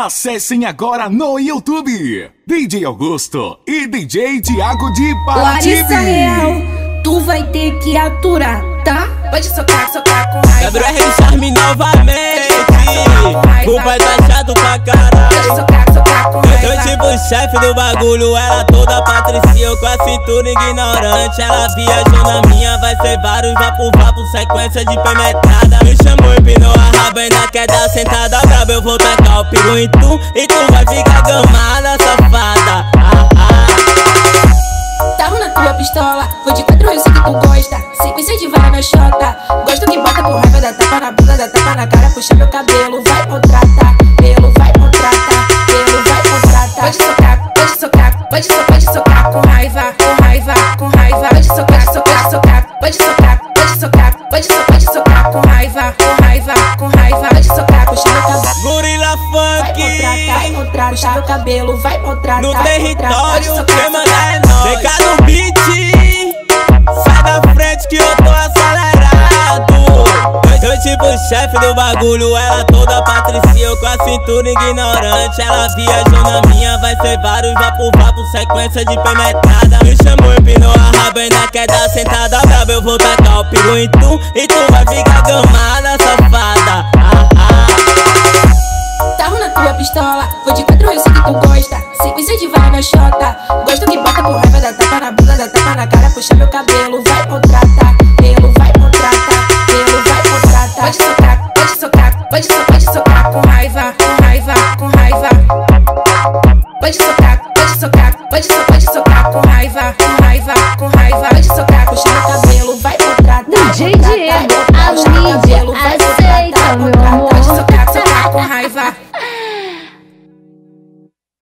Acessem agora no YouTube DJ Augusto e DJ Thiago de Larissa Real, tu vai ter que aturar, tá? Pode socar, socar com raiva. Gabriel. Charme novamente. O pai tá chato pra caralho. Pode socar, socar com Eu tô tipo chefe do bagulho, ela toda patricia, eu com a cintura ignorante. Ela viajou na minha, vai ser vários vapo vapo, sequência de penetrada. Me chamou, empinou a raba e na queda sentada braba. Eu vou tacar o piru em tu e tu vai ficar gamada, safada. Ah, ah. Tava na tua pistola, vou de quatro eu sei que tu gosta. Sequência de vara na chota. Gosto que bota com raiva, dá tapa na bunda, dá tapa na cara, puxa meu cabelo, vai contratar. Pelo, vai contratar. Pelo, vai contratar. Pode socar, pode socar, pode socar, pode socar com raiva, com raiva, com raiva. Pode socar, socar, socar, pode socar, pode socar, pode socar, pode socar com raiva, com raiva, com raiva. Pode socar, puxa meu cabelo. Gorila Vai Funk. contratar, vai contratar, puxa meu cabelo, vai contratar. No contratar. território, Pode socar, quem manda socar. é nós. Vem cá no beat, sai da frente que eu tô acelerado. Eu, eu tipo chefe do bagulho, ela toda patricia, eu com a cintura ignorante. Ela viajou na minha, vai ser vários vapo vapo, sequência de penetrada. Me chamou, empinou a raba e na queda sentada braba. Eu vou tacar o piru em tu e tu vai ficar gamada, pistola. Vou de quatro, eu sei que tu gosta. Sequência de vai na chota. Gosto que bota por raiva da tapa na bunda, da tapa na cara. Puxa meu cabelo, vai contratar. Pelo, vai contratar. Pelo, vai contratar. Pode socar, pode socar, pode socar, pode socar com raiva, com raiva, com raiva. Pode socar, pode socar, pode socar, pode socar com raiva, com raiva, com raiva.